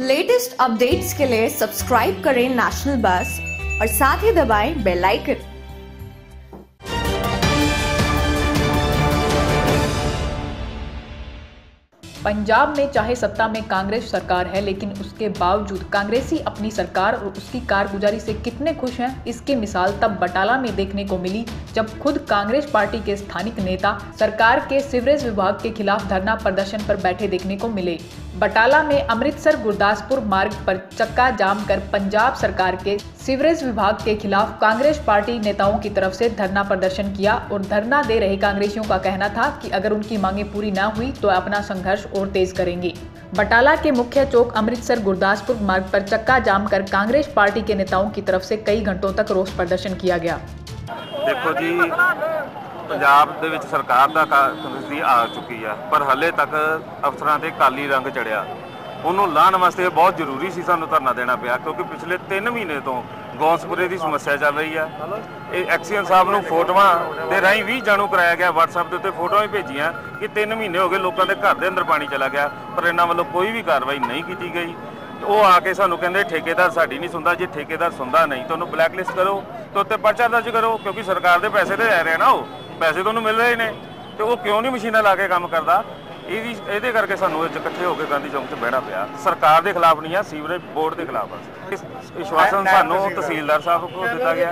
Latest updates के लिए subscribe करें नेशनल बस और साथ ही दबाएं बेल आइकन पंजाब में चाहे सत्ता में कांग्रेस सरकार है, लेकिन उसके बावजूद कांग्रेसी अपनी सरकार और उसकी कारगुजारी से कितने खुश हैं, इसकी मिसाल तब बटाला में देखने को मिली, जब खुद कांग्रेस पार्टी के स्थानिक नेता सरकार के सीवरेज विभाग के खिलाफ धरना प्रदर्शन पर बैठे देखने को मिले। बटाला में अमृतसर गुरदासपुर मार्ग पर चक्का जाम कर पंजाब सरकार के सीवरेज विभाग के खिलाफ कांग्रेस पार्टी नेताओं की तरफ़ से धरना प्रदर्शन किया और धरना दे रहे कांग्रेसियों का कहना था कि अगर उनकी मांगे पूरी न हुई तो अपना संघर्ष और तेज करेंगे बटाला के मुख्य चौक अमृतसर गुरदासपुर मार्ग पर चक्का जाम कर कांग्रेस पार्टी के नेताओं की तरफ से कई घंटों तक रोष प्रदर्शन किया गया ਦੇਖੋ ਜੀ ਪੰਜਾਬ ਦੇ ਵਿੱਚ ਸਰਕਾਰ ਦਾ ਕਾਂਗਰਸੀ ਆ ਚੁੱਕੀ ਆ ਪਰ ਹਲੇ ਤੱਕ ਅਫਸਰਾਂ ਤੇ ਕਾਲੀ ਰੰਗ ਚੜਿਆ ਉਹਨੂੰ ਲਾਹਣ ਵਾਸਤੇ ਬਹੁਤ ਜ਼ਰੂਰੀ ਸੀ ਸਾਨੂੰ ਧਰਨਾ ਦੇਣਾ ਪਿਆ ਕਿਉਂਕਿ ਪਿਛਲੇ 3 ਮਹੀਨੇ ਤੋਂ ਗੌਂਸਪੁਰੇ ਦੀ ਸਮੱਸਿਆ ਚੱਲ ਰਹੀ ਆ। ਇਹ ਐਕਸੀਅਨ ਸਾਹਿਬ ਨੂੰ ਫੋਟੋਆਂ ਦੇ ਰਾਹੀਂ ਵੀ ਜਾਣੂ ਕਰਾਇਆ ਗਿਆ, WhatsApp ਦੇ ਉੱਤੇ ਫੋਟੋਆਂ ਵੀ ਭੇਜੀਆਂ ਕਿ 3 ਮਹੀਨੇ ਹੋ ਗਏ ਲੋਕਾਂ ਦੇ ਘਰ ਦੇ ਅੰਦਰ ਪਾਣੀ ਚਲਾ ਗਿਆ, ਪਰ ਇਹਨਾਂ ਵੱਲੋਂ ਕੋਈ ਵੀ ਕਾਰਵਾਈ ਨਹੀਂ ਕੀਤੀ ਗਈ। ਉਹ ਆ ਕੇ ਸਾਨੂੰ ਕਹਿੰਦੇ, ਠੇਕੇਦਾਰ ਸਾਡੀ ਨਹੀਂ ਸੁਣਦਾ, ਜੇ ਠੇਕੇਦਾਰ ਸੁਣਦਾ ਨਹੀਂ ਤੁਹਾਨੂੰ ਬਲੈਕਲਿਸਟ ਕਰੋ, ਤੇ ਉੱਤੇ ਪਰਚਾ ਦਰਜ ਕਰੋ, ਕਿਉਂਕਿ ਸਰਕਾਰ ਦੇ ਪੈਸੇ ਤੇ ਲੈ ਰਹੇ ਨਾ ਉਹ। ਪੈਸੇ ਤੁਹਾਨੂੰ ਮਿਲ ਰਹੇ ਨੇ। ਤੇ ਉਹ ਕਿਉਂ ਨਹੀਂ ਮਸ਼ੀਨਾਂ ਲਾ ਕੇ ਕੰਮ ਕਰਦਾ? ਇਹਦੀ ਇਹਦੇ ਕਰਕੇ ਸਾਨੂੰ ਅੱਜ ਇਕੱਠੇ ਹੋ ਕੇ ਗਾਂਧੀ ਚੌਂਕ 'ਚ ਬਹਿਣਾ ਪਿਆ। ਸਰਕਾਰ ਦੇ ਖਿਲਾਫ ਨਹੀਂ ਆ ਸੀਵਰੇਜ ਬੋਰਡ ਦੇ ਖਿਲਾਫ ਆ। ਇਸ ਵਿਸ਼ਵਾਸਨ ਸਾਨੂੰ ਤਹਿਸੀਲਦਾਰ ਸਾਹਿਬ ਕੋਲ ਦਿੱਤਾ ਗਿਆ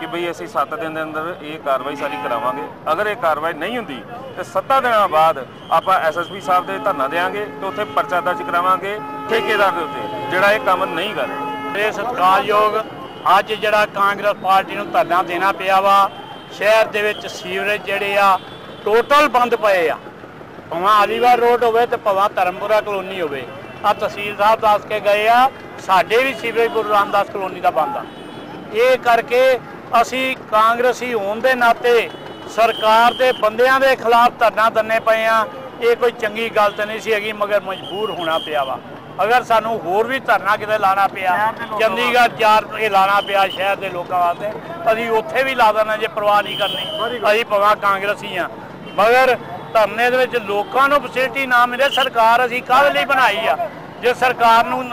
ਕਿ ਬਈ ਅਸੀਂ 7 ਦਿਨ ਦੇ ਅੰਦਰ ਇਹ ਕਾਰਵਾਈ ਸਾਰੀ ਕਰਾਵਾਂਗੇ। ਅਗਰ ਇਹ ਕਾਰਵਾਈ ਨਹੀਂ ਹੁੰਦੀ ਤੇ 7 ਦਿਨਾਂ ਬਾਅਦ ਆਪਾਂ ਐਸਐਸਪੀ ਸਾਹਿਬ ਦੇ ਧਰਨਾ ਦੇਵਾਂਗੇ ਤੇ ਉੱਥੇ ਪਰਚਾ ਦਰਜ ਕਰਾਵਾਂਗੇ ਠੇਕੇਦਾਰ ਦੇ ਉੱਤੇ ਜਿਹੜਾ ਇਹ ਕੰਮ ਨਹੀਂ ਕਰ ਰਿਹਾ। ਇਹ ਸਤਿਕਾਰਯੋਗ ਅੱਜ ਜਿਹੜਾ ਕਾਂਗਰਸ ਪਾਰਟੀ ਨੂੰ ਧਰਨਾ ਦੇਣਾ ਪਿਆ ਵਾ ਸ਼ਹਿਰ ਦੇ ਵਿੱਚ ਸੀਵਰੇਜ ਜਿਹੜੇ ਆ ਟੋਟਲ ਬੰਦ ਪਏ ਆ। ਭਾਵੇਂ ਆਲੀਵਾਰ ਰੋਡ ਹੋਵੇ ਤੇ ਭਾਵੇਂ ਧਰਮਪੁਰਾ ਕਲੋਨੀ ਹੋਵੇ ਆ ਤਹਿਸੀਲ ਸਾਹਿਬ ਦੱਸ ਕੇ ਗਏ ਆ ਸਾਡੇ ਵੀ ਸੀਵਰੇਜ ਗੁਰੂ ਰਾਮਦਾਸ ਕਲੋਨੀ ਦਾ ਬੰਦ ਆ। ਇਹ ਕਰਕੇ ਅਸੀਂ ਕਾਂਗਰਸੀ ਹੋਣ ਦੇ ਨਾਤੇ ਸਰਕਾਰ ਦੇ ਬੰਦਿਆਂ ਦੇ ਖਿਲਾਫ ਧਰਨਾ ਦੰਨੇ ਪਏ ਆ। ਇਹ ਕੋਈ ਚੰਗੀ ਗੱਲ ਤਾਂ ਨਹੀਂ ਸੀ ਹੈਗੀ ਮਗਰ ਮਜਬੂਰ ਹੋਣਾ ਪਿਆ ਵਾ। ਅਗਰ ਸਾਨੂੰ ਹੋਰ ਵੀ ਧਰਨਾ ਕਿਤੇ ਲਾਣਾ ਪਿਆ ਚੰਡੀਗੜ੍ਹ ਚਾਰ ਇਹ ਲਾਣਾ ਪਿਆ ਸ਼ਹਿਰ ਦੇ ਲੋਕਾਂ ਵਾਸਤੇ ਅਸੀਂ ਉੱਥੇ ਵੀ ਲਾ ਦੇਣਾ ਜੇ ਪਰਵਾਹ ਨਹੀਂ ਕਰਨੀ। ਅਸੀਂ ਭਵਾ ਕਾਂਗਰਸੀ ਆ ਮਗਰ ਧਰਨੇ ਦੇ ਵਿੱਚ ਲੋਕਾਂ ਨੂੰ ਫੈਸਿਲਿਟੀ ਨਾ ਮਿਲੇ, ਸਰਕਾਰ ਅਸੀਂ ਕਾਹਦੇ ਲਈ ਬਣਾਈ ਆ? ਜੇ ਸਰਕਾਰ ਨੂੰ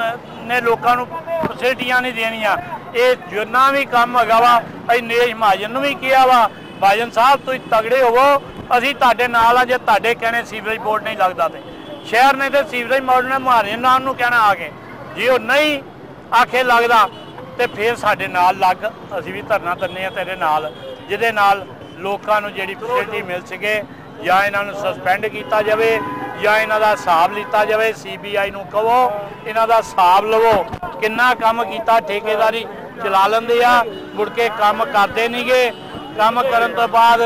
ਨੇ ਲੋਕਾਂ ਨੂੰ ਫੈਸਿਲਿਟੀਆਂ ਨਹੀਂ ਦੇਣੀਆਂ, ਇਹ ਜਿੰਨਾ ਵੀ ਕੰਮ ਹੈਗਾ ਵਾ, ਅਸੀਂ ਨੇਜ ਮਹਾਜਨ ਨੂੰ ਵੀ ਕਿਹਾ ਵਾ, ਮਹਾਜਨ ਸਾਹਿਬ, ਤੁਸੀਂ ਤਗੜੇ ਹੋਵੋ, ਅਸੀਂ ਤੁਹਾਡੇ ਨਾਲ ਆ, ਜੇ ਤੁਹਾਡੇ ਕਹਿਣੇ ਸੀਵਰੇਜ ਬੋਰਡ ਨਹੀਂ ਲੱਗਦਾ ਤੇ। ਸ਼ਹਿਰ ਨੇ ਤੇ ਸੀਵਰੇਜ ਬੋਰਡ ਨੇ, ਮਹਾਜਨ ਨਾਮ ਨੂੰ ਕਹਿਣਾ ਆ ਕੇ। ਜੇ ਉਹ ਨਹੀਂ ਆਖੇ ਲੱਗਦਾ, ਤੇ ਫਿਰ ਸਾਡੇ ਨਾਲ ਲੱਗ, ਅਸੀਂ ਵੀ ਧਰਨਾ ਦਿੰਨੇ ਆ ਤੇਰੇ ਨਾਲ, ਜਿਹਦੇ ਨਾਲ ਲੋਕਾਂ ਨੂੰ ਜਿਹੜੀ ਫੈਸਿਲਿਟੀ ਮਿਲ ਸਕੇ ਜਾਂ ਇਹਨਾਂ ਨੂੰ ਸਸਪੈਂਡ ਕੀਤਾ ਜਾਵੇ ਜਾਂ ਇਹਨਾਂ ਦਾ ਹਿਸਾਬ ਲਿੱਤਾ ਜਾਵੇ ਸੀਬੀਆਈ ਨੂੰ ਕਹੋ, ਇਹਨਾਂ ਦਾ ਹਿਸਾਬ ਲਵੋ ਕਿੰਨਾ ਕੰਮ ਕੀਤਾ, ਠੇਕੇਦਾਰੀ ਚਲਾ ਲੈਂਦੇ ਆ, ਮੁੜ ਕੇ ਕੰਮ ਕਰਦੇ ਨਹੀਂਗੇ ਕੰਮ ਕਰਨ ਤੋਂ ਬਾਅਦ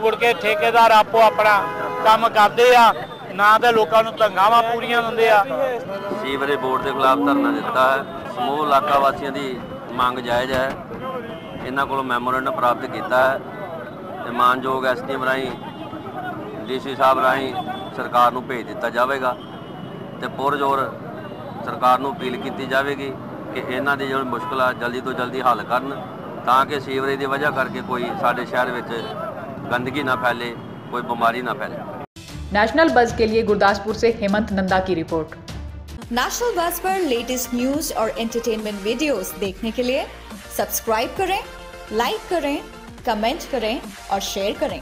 ਮੁੜ ਕੇ ਠੇਕੇਦਾਰ ਆਪੋ ਆਪਣਾ ਕੰਮ ਕਰਦੇ ਆ, ਨਾ ਤੇ ਲੋਕਾਂ ਨੂੰ ਤੰਗਾਵਾਂ ਪੂਰੀਆਂ ਦਿੰਦੇ ਆ। ਸੀਵਰੇਜ ਬੋਰਡ ਦੇ ਖਿਲਾਫ ਧਰਨਾ ਦਿੱਤਾ ਹੈ। ਸਮੂਹ ਇਲਾਕਾ ਵਾਸੀਆਂ ਦੀ ਮੰਗ ਜਾਇਜ਼ ਹੈ। ਇਹਨਾਂ ਕੋਲੋਂ ਮੈਮੋਰੈਂਡਮ ਪ੍ਰਾਪਤ ਕੀਤਾ ਹੈ ਤੇ ਮਾਨਯੋਗ ਐਸਡੀਐਮ ਰਾਹੀਂ ਡੀਸੀ ਸਾਹਿਬ ਰਾਹੀਂ ਸਰਕਾਰ ਨੂੰ ਭੇਜ ਦਿੱਤਾ ਜਾਵੇਗਾ ਤੇ ਪੁਰਜੋਰ ਸਰਕਾਰ ਨੂੰ ਅਪੀਲ ਕੀਤੀ ਜਾਵੇਗੀ ਕਿ ਇਹਨਾਂ ਦੀ ਜਿਹੜੀ ਮੁਸ਼ਕਲ ਆ ਜਲਦੀ ਤੋਂ ਜਲਦੀ ਹੱਲ ਕਰਨ ਤਾਂ ਕਿ ਸੀਵਰੇਜ ਦੀ ਵਜ੍ਹਾ ਕਰਕੇ ਕੋਈ ਸਾਡੇ ਸ਼ਹਿਰ ਵਿੱਚ ਗੰਦਗੀ ਨਾ ਫੈਲੇ ਕੋਈ ਬਿਮਾਰੀ ਨਾ ਫੈਲੇ नेशनल बज के लिए गुरदासपुर से हेमंत नंदा की रिपोर्ट नेशनल बस पर लेटेस्ट न्यूज और एंटरटेनमेंट वीडियोस देखने के लिए सब्सक्राइब करें लाइक करें कमेंट करें और शेयर करें